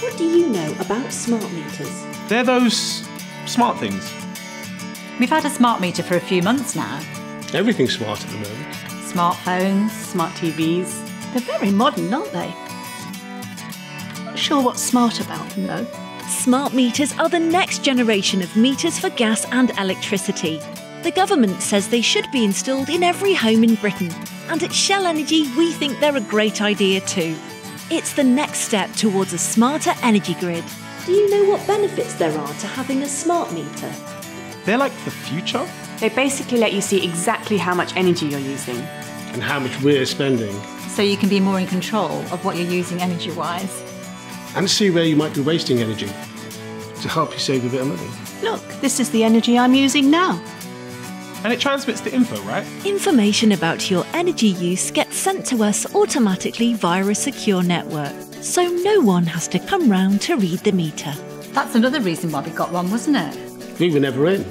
What do you know about smart meters? They're those smart things. We've had a smart meter for a few months now. Everything's smart at the moment. Smartphones, Smart TVs. They're very modern, aren't they? Not sure what's smart about them though. Smart meters are the next generation of meters for gas and electricity. The government says they should be installed in every home in Britain, and at Shell Energy, we think they're a great idea too. It's the next step towards a smarter energy grid. Do you know what benefits there are to having a smart meter? They're like the future. They basically let you see exactly how much energy you're using. And how much we're spending. so you can be more in control of what you're using energy wise. And see where you might be wasting energy to help you save a bit of money. Look, this is the energy I'm using now. And it transmits the info, right? Information about your energy use gets sent to us automatically via a secure network, so no one has to come round to read the meter. That's another reason why we got one, wasn't it? We were never in.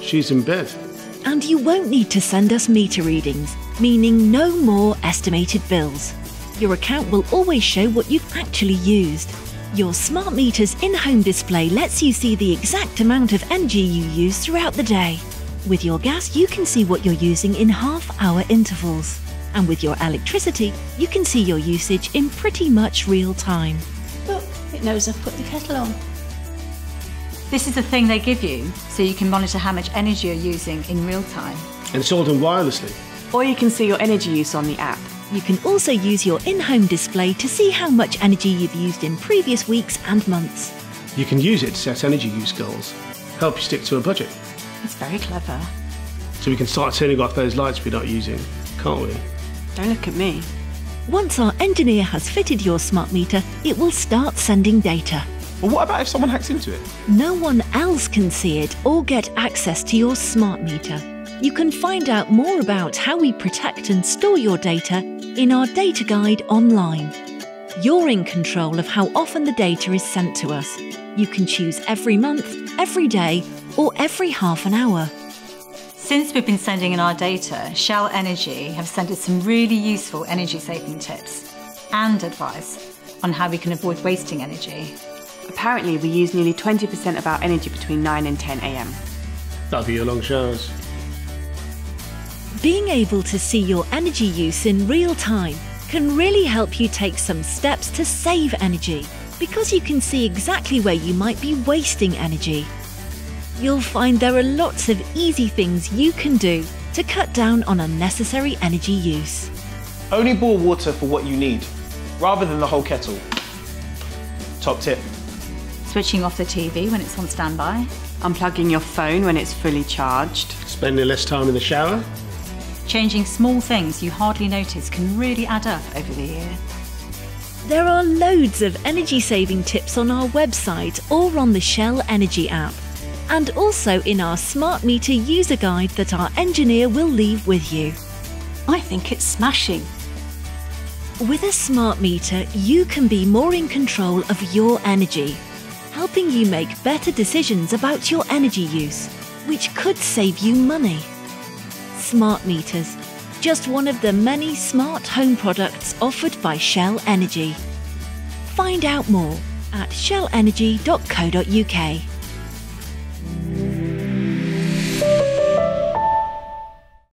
She's in bed. And you won't need to send us meter readings, meaning no more estimated bills. Your account will always show what you've actually used. Your smart meter's in home display lets you see the exact amount of energy you use throughout the day. With your gas, you can see what you're using in half hour intervals. And with your electricity, you can see your usage in pretty much real time. Look, it knows I've put the kettle on. This is the thing they give you so you can monitor how much energy you're using in real time. And it's all done wirelessly. Or you can see your energy use on the app. You can also use your in home display to see how much energy you've used in previous weeks and months. You can use it to set energy use goals, help you stick to a budget. It's very clever. So we can start turning off those lights we're not using, can't we? Don't look at me. Once our engineer has fitted your smart meter, it will start sending data. But what about if someone hacks into it? No one else can see it or get access to your smart meter. You can find out more about how we protect and store your data in our data guide online. You're in control of how often the data is sent to us. You can choose every month, every day, or every half an hour. Since we've been sending in our data, Shell Energy have sent us some really useful energy saving tips and advice on how we can avoid wasting energy. Apparently, we use nearly 20% of our energy between 9 and 10 am. That'll be your long showers. Being able to see your energy use in real time can really help you take some steps to save energy because you can see exactly where you might be wasting energy. You'll find there are lots of easy things you can do to cut down on unnecessary energy use. Only boil water for what you need, rather than the whole kettle. Top tip. Switching off the TV when it's on standby, Unplugging your phone when it's fully charged. Spending less time in the shower. changing small things you hardly notice can really add up over the year. There are loads of energy saving tips on our website or on the Shell Energy app, and also in our smart meter user guide that our engineer will leave with you. I think it's smashing. With a smart meter, you can be more in control of your energy, helping you make better decisions about your energy use, which could save you money. Smart meters, just one of the many smart home products offered by Shell Energy. Find out more at shellenergy.co.uk.